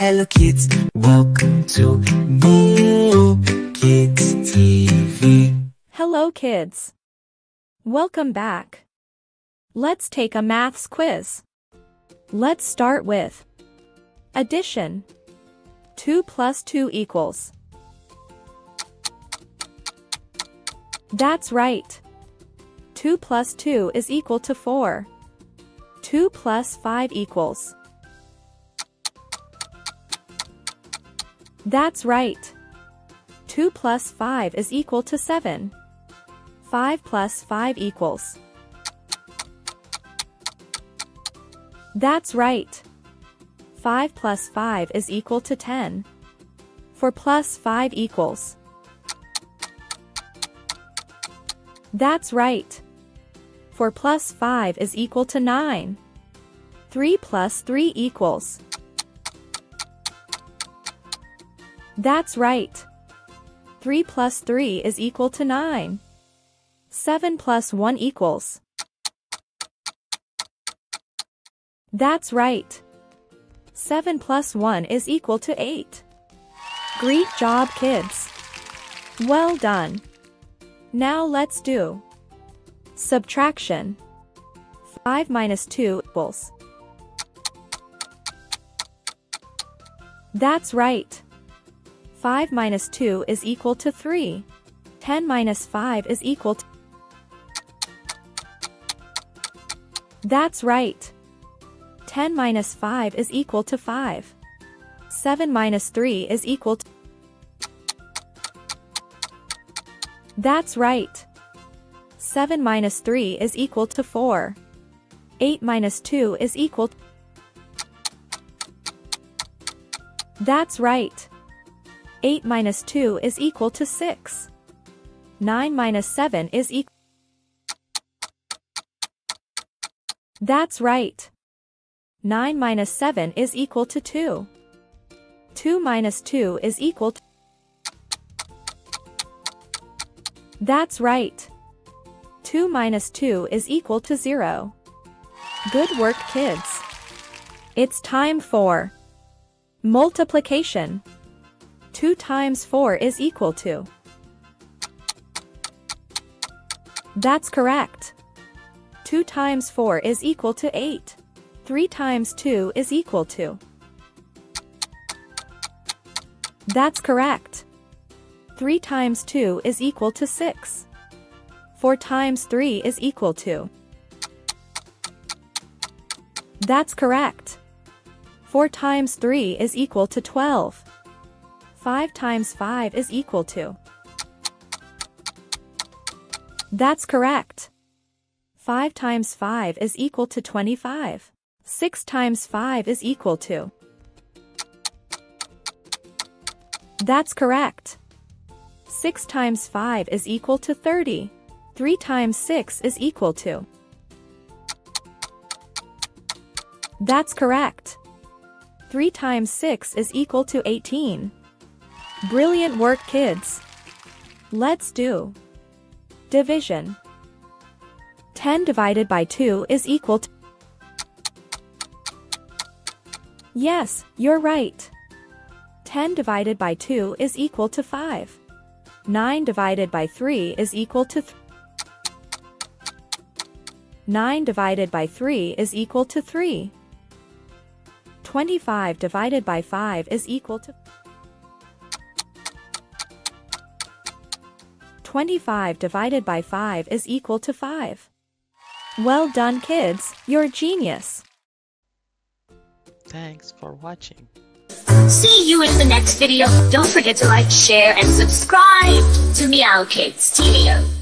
Hello kids, welcome to Meow Kids TV. Hello kids. Welcome back. Let's take a maths quiz. Let's start with addition. 2 plus 2 equals. That's right. 2 plus 2 is equal to 4. 2 plus 5 equals. That's right. 2 plus 5 is equal to 7. 5 plus 5 equals. That's right. 5 plus 5 is equal to 10. 4 plus 5 equals. That's right. 4 plus 5 is equal to 9. 3 plus 3 equals. That's right. 3 plus 3 is equal to 9. 7 plus 1 equals. That's right. 7 plus 1 is equal to 8. Great job kids. Well done. Now let's do subtraction. 5 minus 2 equals. That's right. 5 minus 2 is equal to 3. 10 minus 5 is equal to... That's right. 10 minus 5 is equal to 5. 7 minus 3 is equal to... That's right. 7 minus 3 is equal to 4. 8 minus 2 is equal to... That's right. 8 minus 2 is equal to 6. 9 minus 7 is equal. That's right. 9 minus 7 is equal to 2. 2 minus 2 is equal to... That's right. 2 minus 2 is equal to 0. Good work kids. It's time for multiplication. 2 times 4 is equal to. That's correct. 2 times 4 is equal to 8. 3 times 2 is equal to. That's correct. 3 times 2 is equal to 6. 4 times 3 is equal to. That's correct. 4 times 3 is equal to 12. 5 times 5 is equal to. That's correct. 5 times 5 is equal to 25. 6 times 5 is equal to. That's correct. 6 times 5 is equal to 30. 3 times 6 is equal to. That's correct. 3 times 6 is equal to 18. Brilliant work kids. Let's do division. 10 divided by 2 is equal to Yes, you're right. 10 divided by 2 is equal to 5. 9 divided by 3 is equal to 9 divided by 3 is equal to 3. 25 divided by 5 is equal to 25 divided by 5 is equal to 5. Well done kids, you're genius. Thanks for watching. See you in the next video. Don't forget to like, share, and subscribe to Meow Kids TV.